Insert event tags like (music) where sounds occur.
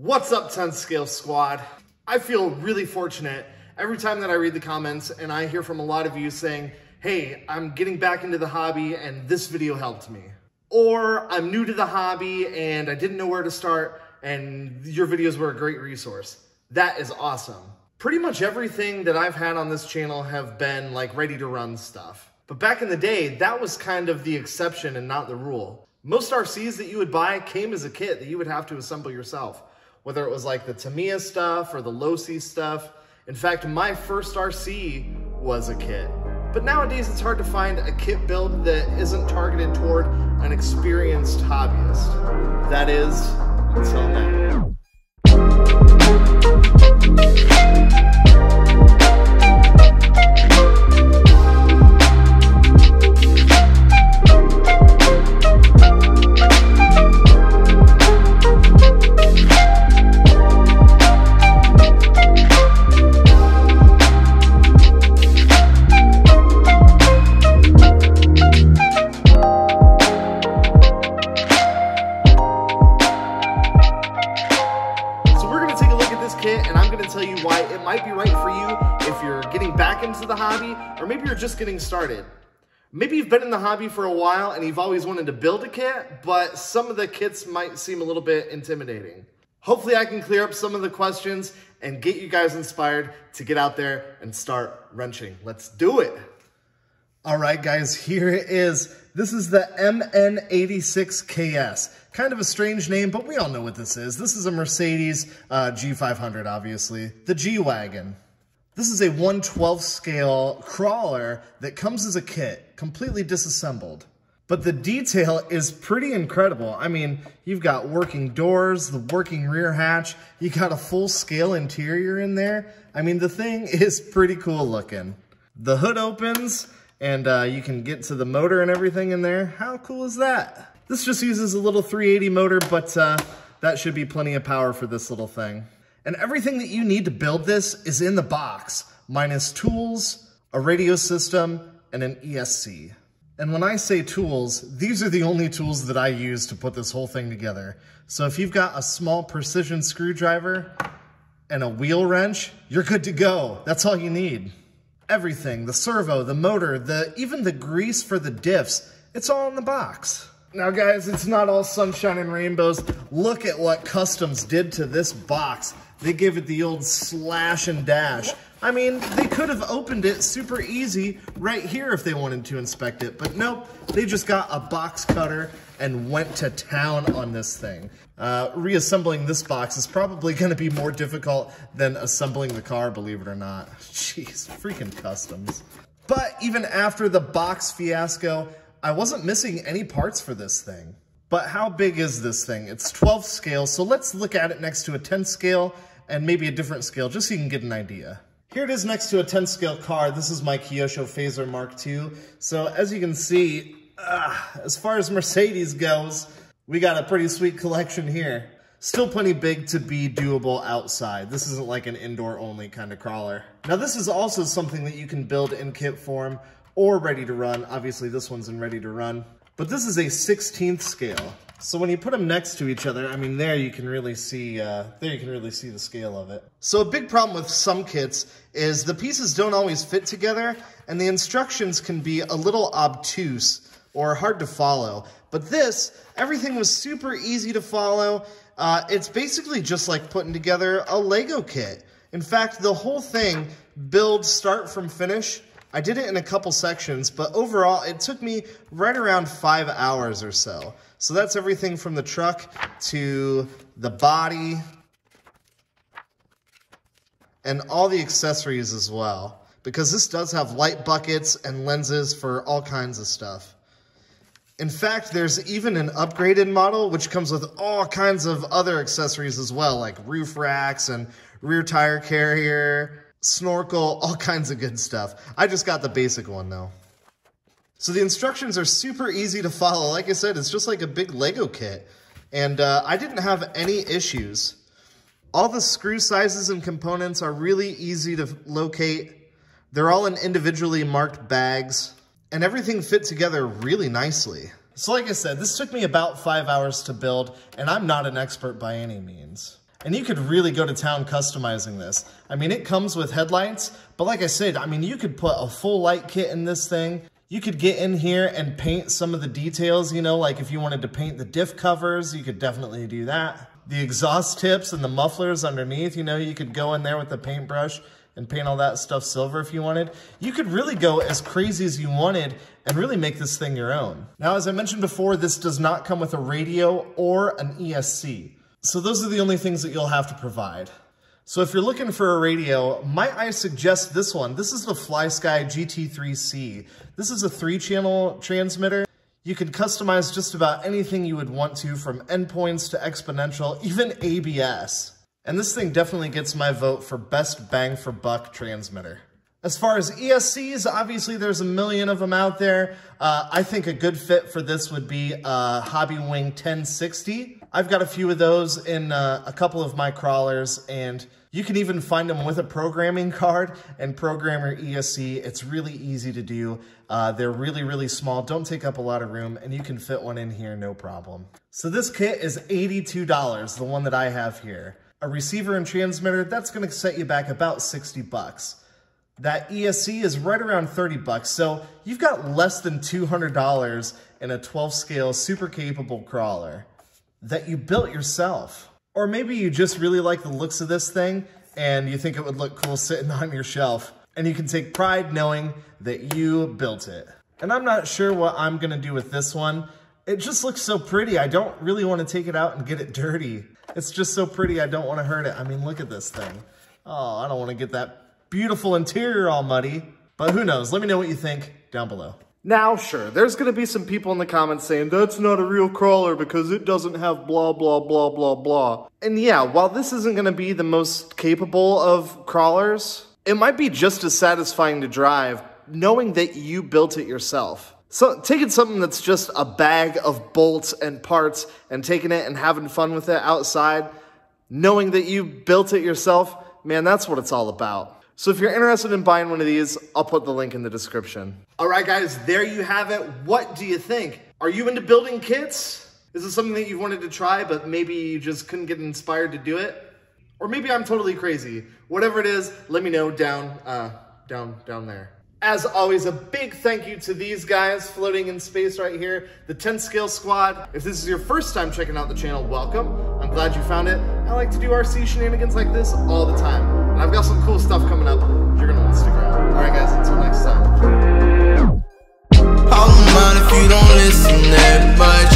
What's up 10 Scale Squad? I feel really fortunate every time that I read the comments and I hear from a lot of you saying, hey, I'm getting back into the hobby and this video helped me. Or I'm new to the hobby and I didn't know where to start and your videos were a great resource. That is awesome. Pretty much everything that I've had on this channel have been like ready to run stuff. But back in the day, that was kind of the exception and not the rule. Most RCs that you would buy came as a kit that you would have to assemble yourself. Whether it was like the Tamiya stuff or the Losi stuff. In fact, my first RC was a kit. But nowadays it's hard to find a kit build that isn't targeted toward an experienced hobbyist. That is, until now. Into the hobby, or maybe you're just getting started. Maybe you've been in the hobby for a while and you've always wanted to build a kit, but some of the kits might seem a little bit intimidating. Hopefully I can clear up some of the questions and get you guys inspired to get out there and start wrenching. Let's do it. All right, guys, here it is. This is the MN86KS. Kind of a strange name, but we all know what this is. This is a Mercedes uh, G500, obviously. The G-Wagon. This is a 112 scale crawler that comes as a kit, completely disassembled. But the detail is pretty incredible. I mean, you've got working doors, the working rear hatch, you got a full scale interior in there. I mean, the thing (laughs) is pretty cool looking. The hood opens and uh, you can get to the motor and everything in there. How cool is that? This just uses a little 380 motor, but uh, that should be plenty of power for this little thing. And everything that you need to build this is in the box, minus tools, a radio system, and an ESC. And when I say tools, these are the only tools that I use to put this whole thing together. So if you've got a small precision screwdriver and a wheel wrench, you're good to go. That's all you need. Everything, the servo, the motor, the even the grease for the diffs, it's all in the box. Now guys, it's not all sunshine and rainbows. Look at what Customs did to this box. They gave it the old slash and dash. I mean, they could have opened it super easy right here if they wanted to inspect it, but nope, they just got a box cutter and went to town on this thing. Uh, reassembling this box is probably gonna be more difficult than assembling the car, believe it or not. (laughs) Jeez, freaking customs. But even after the box fiasco, I wasn't missing any parts for this thing. But how big is this thing? It's 12 scale, so let's look at it next to a 10 scale and maybe a different scale, just so you can get an idea. Here it is next to a 10 scale car. This is my Kyosho Fazer Mark II. So as you can see, uh, as far as Mercedes goes, we got a pretty sweet collection here. Still plenty big to be doable outside. This isn't like an indoor only kind of crawler. Now this is also something that you can build in kit form or ready to run. Obviously this one's in ready to run. But this is a 16th scale. So when you put them next to each other, I mean, there you can really see, uh, there you can really see the scale of it. So a big problem with some kits is the pieces don't always fit together and the instructions can be a little obtuse or hard to follow. But this, everything was super easy to follow. Uh, it's basically just like putting together a Lego kit. In fact, the whole thing, build start from finish, I did it in a couple sections, but overall it took me right around five hours or so. So that's everything from the truck to the body and all the accessories as well. Because this does have light buckets and lenses for all kinds of stuff. In fact, there's even an upgraded model which comes with all kinds of other accessories as well, like roof racks and rear tire carrier, snorkel, all (laughs) kinds of good stuff. I just got the basic one though. So the instructions are super easy to follow. Like I said, it's just like a big Lego kit. And uh, I didn't have any issues. All the screw sizes and components are really easy to locate. They're all in individually marked bags. And everything fit together really nicely. So like I said, this took me about five hours to build, and I'm not an expert by any means. And you could really go to town customizing this. I mean, it comes with headlights, but like I said, I mean, you could put a full light kit in this thing. You could get in here and paint some of the details, you know, like if you wanted to paint the diff covers, you could definitely do that. The exhaust tips and the mufflers underneath, you know, you could go in there with the paintbrush and paint all that stuff silver if you wanted. You could really go as crazy as you wanted and really make this thing your own. Now, as I mentioned before, this does not come with a radio or an ESC. So those are the only things that you'll have to provide. So if you're looking for a radio, might I suggest this one? This is the FlySky GT3C. This is a three channel transmitter. You can customize just about anything you would want to from endpoints to exponential, even ABS. And this thing definitely gets my vote for best bang for buck transmitter. As far as ESCs, obviously there's a million of them out there. Uh, I think a good fit for this would be a Hobbywing 1060. I've got a few of those in uh, a couple of my crawlers and you can even find them with a programming card and programmer ESC. It's really easy to do. Uh, they're really, really small, don't take up a lot of room, and you can fit one in here no problem. So this kit is $82, the one that I have here. A receiver and transmitter, that's gonna set you back about 60 bucks. That ESC is right around 30 bucks. So you've got less than $200 in a 12 scale super capable crawler that you built yourself. Or maybe you just really like the looks of this thing and you think it would look cool sitting (laughs) on your shelf and you can take pride knowing that you built it. And I'm not sure what I'm gonna do with this one. It just looks so pretty. I don't really wanna take it out and get it dirty. It's just so pretty, I don't wanna hurt it. I mean, look at this thing. Oh, I don't wanna get that beautiful interior all muddy. But who knows? Let me know what you think down below. Now, sure, there's going to be some people in the comments saying, that's not a real crawler because it doesn't have blah, blah, blah, blah, blah. And yeah, while this isn't going to be the most capable of crawlers, it might be just as satisfying to drive knowing that you built it yourself. So taking something that's just a bag of bolts and parts and taking it and having fun with it outside, knowing that you built it yourself, man, that's what it's all about. So if you're interested in buying one of these, I'll put the link in the description. All right, guys, there you have it. What do you think? Are you into building kits? Is this something that you've wanted to try, but maybe you just couldn't get inspired to do it? Or maybe I'm totally crazy. Whatever it is, let me know down, uh, down, down there. As always, a big thank you to these guys floating in space right here, the 10 Scale Squad. If this is your first time checking out the channel, welcome. I'm glad you found it. I like to do RC shenanigans like this all the time. I've got some cool stuff coming up. You're gonna want to stick around. All right, guys. Until next time. if you don't listen that much.